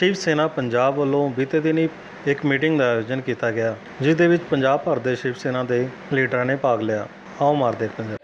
ਸ਼ਿਵ ਸੈਨਾ ਪੰਜਾਬ ਵੱਲੋਂ ਬੀਤੇ ਦਿਨੀ ਇੱਕ ਮੀਟਿੰਗ ਦਾ ਆਯੋਜਨ ਕੀਤਾ ਗਿਆ, ਜਿਸ ਦੇ ਵਿੱਚ ਪੰਜਾਬ ਭਰ ਦੇ ਸ਼ਿਵ ਸੈਨਾ ਦੇ ਲੀਡਰਾਂ ਨੇ ਭਾਗ ਲਿਆ। ਆਓ ਮਾਰਦੇ ਪੰਜਾਬ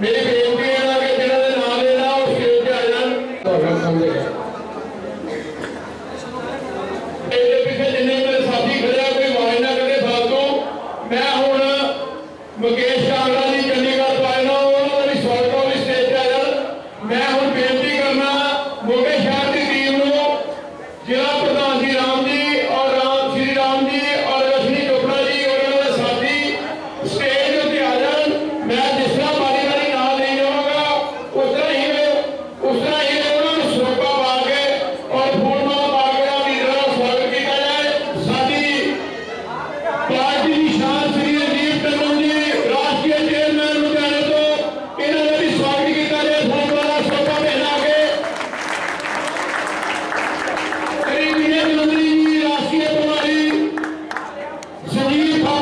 Maybe.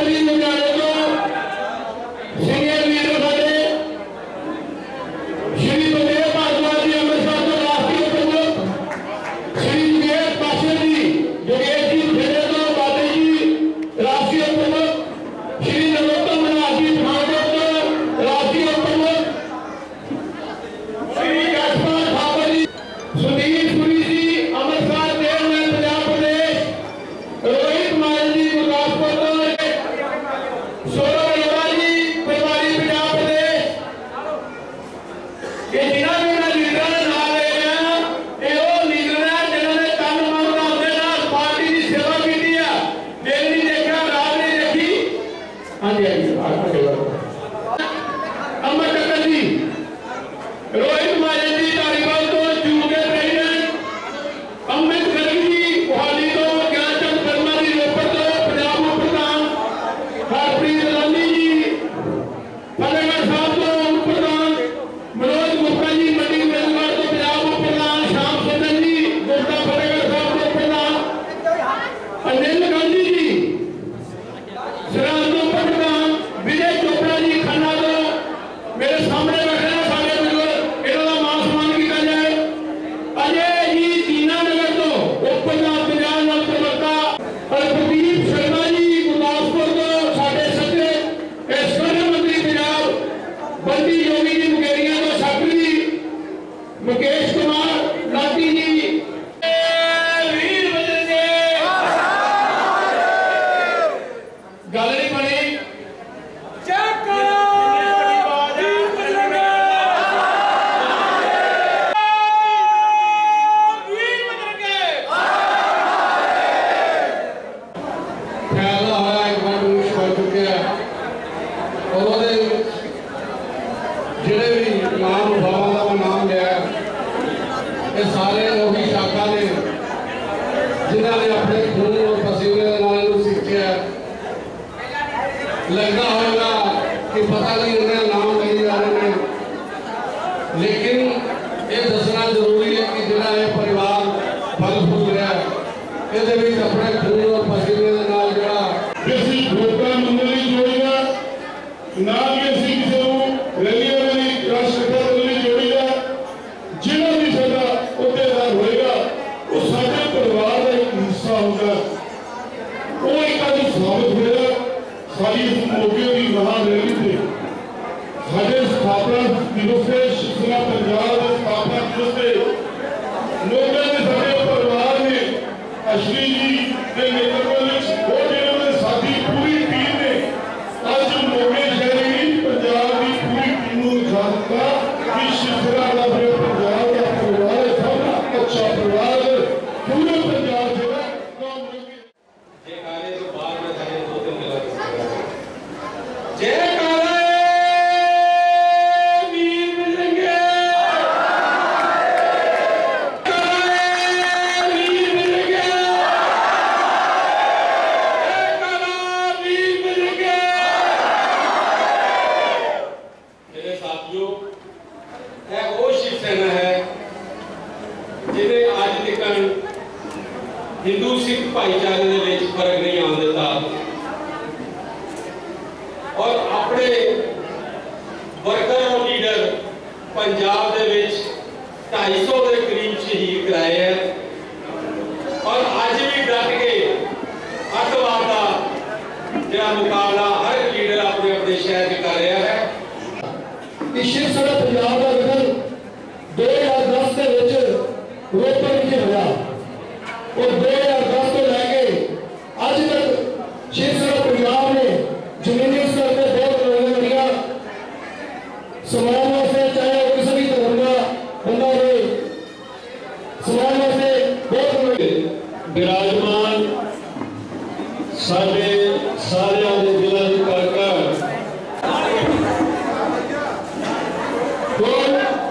Hallelujah. कि पता नहीं इनका नाम कहीं जा रहे हैं लेकिन ये दसना ज़रूरी है कि जिला है परिवार फल फूल रहा है। ये भी अपने खून और पसीने के नाल जड़ा किसी भूखा मंगली जोड़ेगा ना किसी किसी को रैली वाली राष्ट्रपति वाली जोड़ेगा जिला भी सदा उद्देदार होएगा वो सारे परिवार का एक हिस्सा होगा। वो एक आज साबित होएगा। सारी मौके की वहाँ रैली ਸਾਡੇ ਸਥਾਪਨਾ ਦਿਵਸ ਤੇ ਸ਼ਿਕਸ਼ਾ ਪੰਜਾਬ ਦੇ ਸਥਾਪਨਾ ਦਿਵਸ ਤੇ ਲੋਕਾਂ ਦੇ ਸਾਡੇ ਪਰਿਵਾਰ ਨੇ ਅਸ਼ਰੀ ਜੀ ਦੇ ਨੇਤਰਤਵ ਵਿੱਚ ਉਹ ਜਿਹੜੇ ਉਹਦੇ ਸਾਥੀ ਪੂਰੀ ਟੀਮ ਨੇ ਅੱਜ ਮੋਗੇ ਸ਼ਹਿਰ ਦੀ ਪੰਜਾਬ ਦੀ ਪੂਰੀ ਟੀਮ ਨੂੰ ਦਿਖਾ ਦਿੱਤਾ ਕਿ ਸ਼ਿਕਸ਼ਾ ਦਾ ਫਿਰ ਪੰਜਾਬ ਦਾ ਪਰਿਵਾਰ ਹੈ ਸਭ ਅੱਛਾ ਪਰਿਵਾਰ ਪੂਰੇ ਪੰਜਾਬ ਜਿਹੜਾ ਜੇ ਕਾਲੇ ਤੋਂ ਬਾਅਦ ਮੈਂ ਸਾਡੇ ਹਿੰਦੂ ਸਿੱਖ ਭਾਈਚਾਰੇ ਦੇ ਵਿੱਚ ਫ਼ਰਕ ਨਹੀਂ ਆਉਂਦੇ।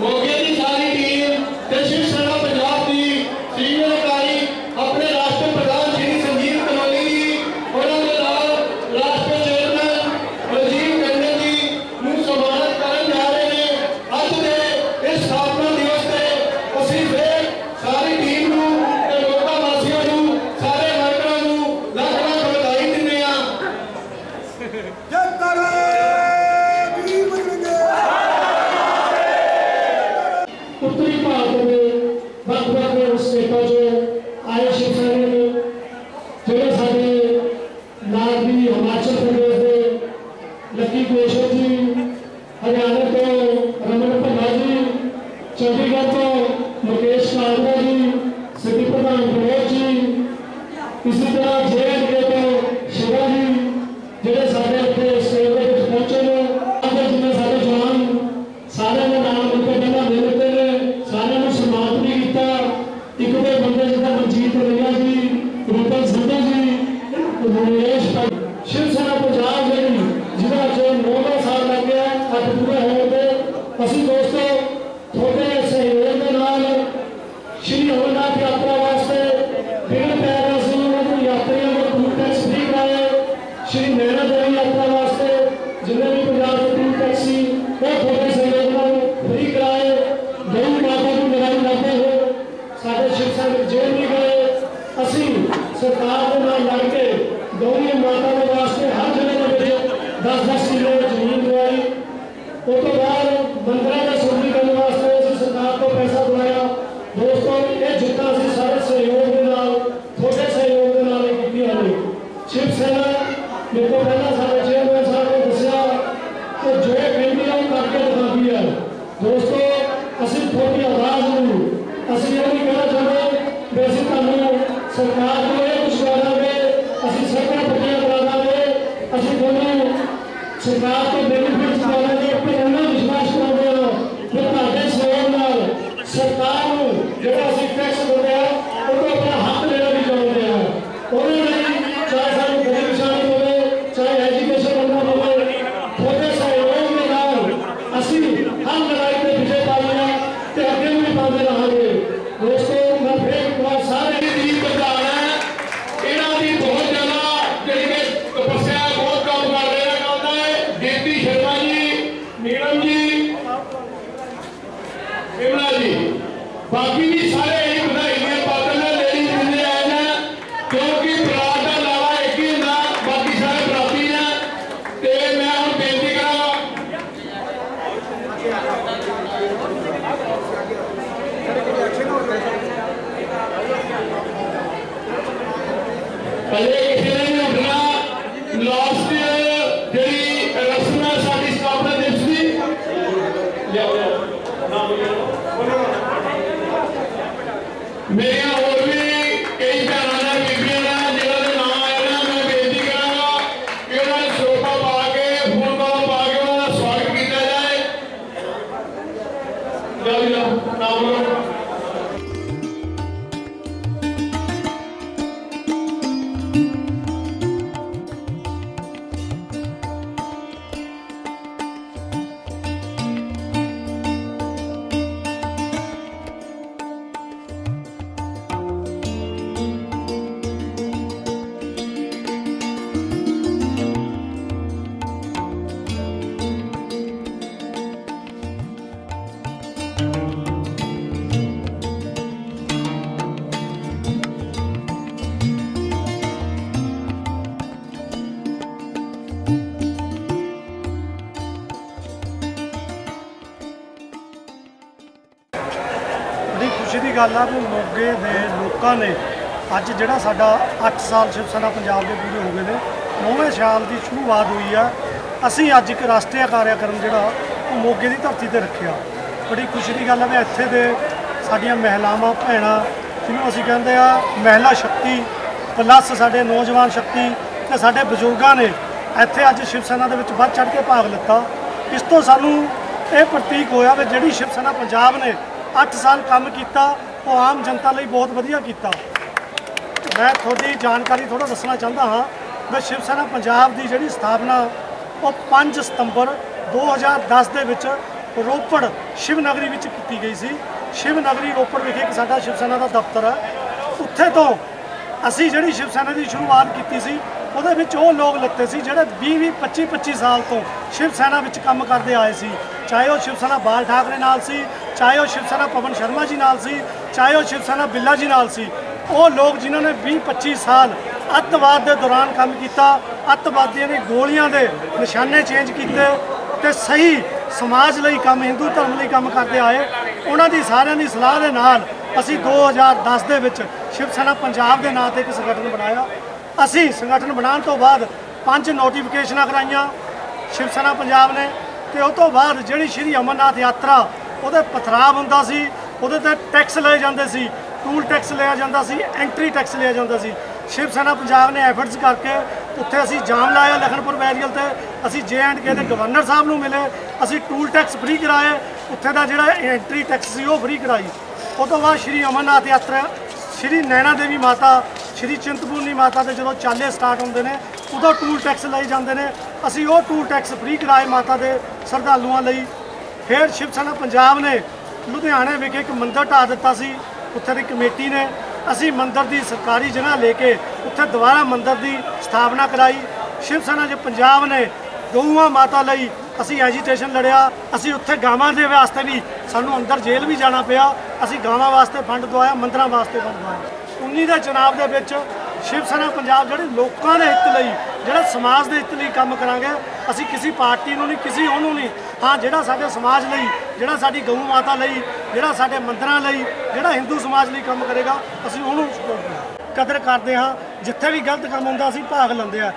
Вот Şimdi nereye doğru yapalım? ਇਮਲਾ ਜੀ। ਬਾਕੀ ਵੀ ਸਾਰੇ May ਗੱਲ ਆ ਵੀ ਮੋਗੇ ਦੇ ਲੋਕਾਂ ਨੇ ਅੱਜ ਜਿਹੜਾ ਸਾਡਾ 8 ਸਾਲ ਸ਼ਿਵ ਸੈਨਾ ਪੰਜਾਬ ਦੇ ਪੂਰੇ ਹੋ ਗਏ ਨੇ, ਨੌਵੇਂ ਸਾਲ ਦੀ ਸ਼ੁਰੂਆਤ ਹੋਈ ਆ। ਅਸੀਂ ਅੱਜ ਇੱਕ ਰਾਸ਼ਟਰੀ ਕਾਰਿਆਕਰਮ ਜਿਹੜਾ, ਉਹ ਮੋਗੇ ਦੀ ਧਰਤੀ ਤੇ ਰੱਖਿਆ। ਬੜੀ ਖੁਸ਼ੀ ਦੀ ਗੱਲ ਆ ਵੀ ਇੱਥੇ ਦੇ ਸਾਡੀਆਂ ਮਹਿਲਾਵਾਂ, ਭੈਣਾਂ, ਜਿਹਨੂੰ ਅਸੀਂ ਕਹਿੰਦੇ ਆ ਮਹਿਲਾ ਸ਼ਕਤੀ, ਪਲੱਸ ਸਾਡੇ ਨੌਜਵਾਨ ਸ਼ਕਤੀ ਤੇ ਸਾਡੇ ਬਜ਼ੁਰਗਾਂ ਨੇ ਇੱਥੇ ਅੱਜ ਸ਼ਿਵ ਸੈਨਾ ਦੇ ਵਿੱਚ ਵੱਧ ਚੜ੍ਹ ਕੇ ਭਾਗ ਲਿੱਤਾ। ਇਸ ਤੋਂ ਸਾਨੂੰ ਇਹ ਪ੍ਰਤੀਕ ਹੋਇਆ ਵੀ ਜਿਹੜੀ ਸ਼ਿਵ ਸੈਨਾ ਪੰਜਾਬ ਨੇ 8 ਸਾਲ ਕੰਮ ਕੀਤਾ ਉਹ ਆਮ ਜਨਤਾ ਲਈ ਬਹੁਤ ਵਧੀਆ ਕੀਤਾ। ਮੈਂ ਤੁਹਾਡੀ ਜਾਣਕਾਰੀ ਥੋੜਾ ਦੱਸਣਾ ਚਾਹੁੰਦਾ ਹਾਂ ਵੀ ਸ਼ਿਵ ਸੈਨਾ ਪੰਜਾਬ ਦੀ ਜਿਹੜੀ ਸਥਾਪਨਾ, ਉਹ 5 ਸਤੰਬਰ 2010 ਦੇ ਵਿੱਚ ਰੋਪੜ ਸ਼ਿਵ ਨਗਰੀ ਵਿੱਚ ਕੀਤੀ ਗਈ ਸੀ। ਸ਼ਿਵ ਨਗਰੀ ਰੋਪੜ ਵਿਖੇ ਇੱਕ ਸਾਡਾ ਸ਼ਿਵ ਸੈਨਾ ਦਾ ਦਫ਼ਤਰ ਹੈ। ਉੱਥੇ ਤੋਂ ਅਸੀਂ ਜਿਹੜੀ ਸ਼ਿਵ ਸੈਨਾ ਦੀ ਸ਼ੁਰੂਆਤ ਕੀਤੀ ਸੀ, ਉਹਦੇ ਵਿੱਚ ਉਹ ਲੋਕ ਲੱਤੇ ਸੀ ਜਿਹੜੇ 20 20 25 25 ਸਾਲ ਤੋਂ ਸ਼ਿਵ ਸੈਨਾ ਵਿੱਚ ਕੰਮ ਕਰਦੇ ਆਏ ਸੀ। ਚਾਹੇ ਉਹ ਸ਼ਿਵ ਸੈਨਾ ਬਾਲ ਠਾਕਰੇ ਨਾਲ ਸੀ ਚਾਹੇ ਉਹ ਸ਼ਿਵ ਸੈਨਾ ਪਵਨ ਸ਼ਰਮਾ ਜੀ ਨਾਲ ਸੀ, ਚਾਹੇ ਉਹ ਸ਼ਿਵ ਸੈਨਾ ਬਿੱਲਾ ਜੀ ਨਾਲ ਸੀ, ਉਹ ਲੋਕ ਜਿਨ੍ਹਾਂ ਨੇ 20 25 ਸਾਲ ਅੱਤਵਾਦ ਦੇ ਦੌਰਾਨ ਕੰਮ ਕੀਤਾ, ਅੱਤਵਾਦੀਆਂ ਦੀ ਗੋਲੀਆਂ ਦੇ ਨਿਸ਼ਾਨੇ ਚੇਂਜ ਕੀਤੇ ਤੇ ਸਹੀ ਸਮਾਜ ਲਈ ਕੰਮ, ਹਿੰਦੂ ਧਰਮ ਲਈ ਕੰਮ ਕਰਦੇ ਆਏ, ਉਹਨਾਂ ਦੀ ਸਾਰਿਆਂ ਦੀ ਸਲਾਹ ਦੇ ਨਾਲ ਅਸੀਂ 2010 ਦੇ ਵਿੱਚ ਸ਼ਿਵ ਸੈਨਾ ਪੰਜਾਬ ਦੇ ਨਾਂ ਤੇ ਇੱਕ ਸੰਗਠਨ ਬਣਾਇਆ। ਅਸੀਂ ਸੰਗਠਨ ਬਣਾਉਣ ਤੋਂ ਬਾਅਦ ਪੰਜ ਨੋਟੀਫਿਕੇਸ਼ਨਾਂ ਕਰਾਈਆਂ ਸ਼ਿਵ ਸੈਨਾ ਪੰਜਾਬ ਨੇ ਤੇ ਉਹ ਤੋਂ ਬਾਅਦ ਜਿਹੜੀ ਸ਼੍ਰੀ ਅਮਰਨਾਥ ਯਾਤਰਾ ਉਹਦੇ ਪਥਰਾਵ ਹੁੰਦਾ ਸੀ, ਉਹਦੇ ਤੇ ਟੈਕਸ ਲਏ ਜਾਂਦੇ ਸੀ, ਟੂਲ ਟੈਕਸ ਲਿਆ ਜਾਂਦਾ ਸੀ, ਐਂਟਰੀ ਟੈਕਸ ਲਿਆ ਜਾਂਦਾ ਸੀ। ਸ਼ਿਵ ਸੈਨਾ ਪੰਜਾਬ ਨੇ ਐਫਰਟਸ ਕਰਕੇ ਉੱਥੇ ਅਸੀਂ ਜਾਮ ਲਾਇਆ ਲਖਨਪੁਰ ਵੈਰੀਅਲ ਤੇ, ਅਸੀਂ ਜੇ ਐਂਡ ਕੇ ਦੇ ਗਵਰਨਰ ਸਾਹਿਬ ਨੂੰ ਮਿਲੇ, ਅਸੀਂ ਟੂਲ ਟੈਕਸ ਫ੍ਰੀ ਕਰਾਏ, ਉੱਥੇ ਦਾ ਜਿਹੜਾ ਐਂਟਰੀ ਟੈਕਸ ਸੀ ਉਹ ਫ੍ਰੀ ਕਰਾਈ। ਉਹ ਤੋਂ ਬਾਅਦ ਸ਼੍ਰੀ ਅਮਰਨਾਥ ਯਾਤਰਾ, ਸ਼੍ਰੀ ਨੈਣਾ ਦੇਵੀ ਮਾਤਾ, ਸ਼੍ਰੀ ਚਿੰਤਪੂਰਨੀ ਮਾਤਾ ਦੇ ਜਦੋਂ ਚਾਲੇ ਸਟਾਰਟ ਹੁੰਦੇ ਨੇ, ਉਦੋਂ ਟੂਲ ਟੈਕਸ ਲਏ ਜਾਂਦੇ ਨੇ। ਅਸੀਂ ਉਹ ਟੂਲ ਟੈਕਸ ਫ੍ਰੀ ਕਰਾਏ ਮਾਤਾ ਦੇ ਸ਼ਰਧਾਲੂਆਂ ਲਈ। ਫਿਰ ਸ਼ਿਵ ਸੈਨਾ ਪੰਜਾਬ ਨੇ ਲੁਧਿਆਣੇ ਵਿਖੇ ਇੱਕ ਮੰਦਿਰ ਢਾਹ ਦਿੱਤਾ ਸੀ। ਉੱਥੇ ਦੀ ਕਮੇਟੀ ਨੇ ਅਸੀਂ ਮੰਦਿਰ ਦੀ ਸਰਕਾਰੀ ਜਗ੍ਹਾ ਲੈ ਕੇ ਉੱਥੇ ਦੁਬਾਰਾ ਮੰਦਿਰ ਦੀ ਸਥਾਪਨਾ ਕਰਾਈ। ਸ਼ਿਵ ਸੈਨਾ ਜੇ ਪੰਜਾਬ ਨੇ ਗਊਆਂ ਮਾਤਾ ਲਈ ਅਸੀਂ ਐਜੀਟੇਸ਼ਨ ਲੜਿਆ। ਅਸੀਂ ਉੱਥੇ ਗਾਵਾਂ ਦੇ ਵਾਸਤੇ ਵੀ ਸਾਨੂੰ ਅੰਦਰ ਜੇਲ੍ਹ ਵੀ ਜਾਣਾ ਪਿਆ। ਅਸੀਂ ਗਾਵਾਂ ਵਾਸਤੇ ਫੰਡ ਦਵਾਇਆ, ਮੰਦਰਾਂ ਵਾਸਤੇ ਫੰਡ ਦਵਾਇਆ। 19 ਦੇ ਚੁਣਾਵ ਦੇ ਵਿੱਚ ਸ਼ਿਵ ਸੈਨਾ ਪੰਜਾਬ ਜਿਹੜੇ ਲੋਕਾਂ ਦੇ ਹਿੱਤ ਲਈ, ਜਿਹੜਾ ਸਮਾਜ ਦੇ ਹਿੱਤ ਲਈ ਕੰਮ ਕਰਾਂਗੇ, ਅਸੀਂ ਕਿਸੇ ਪਾਰਟੀ ਨੂੰ ਨਹੀਂ, ਕਿਸੇ ਉਹਨੂੰ ਨਹੀਂ। ਹਾਂ, ਜਿਹੜਾ ਸਾਡੇ ਸਮਾਜ ਲਈ, ਜਿਹੜਾ ਸਾਡੀ ਗਊ ਮਾਤਾ ਲਈ, ਜਿਹੜਾ ਸਾਡੇ ਮੰਦਰਾਂ ਲਈ, ਜਿਹੜਾ ਹਿੰਦੂ ਸਮਾਜ ਲਈ ਕੰਮ ਕਰੇਗਾ, ਅਸੀਂ ਉਹਨੂੰ support ਕਦਰ ਕਰਦੇ ਹਾਂ। ਜਿੱਥੇ ਵੀ ਗਲਤ ਕੰਮ ਹੁੰਦਾ, ਅਸੀਂ ਭਾਗ ਲੈਂਦੇ ਆ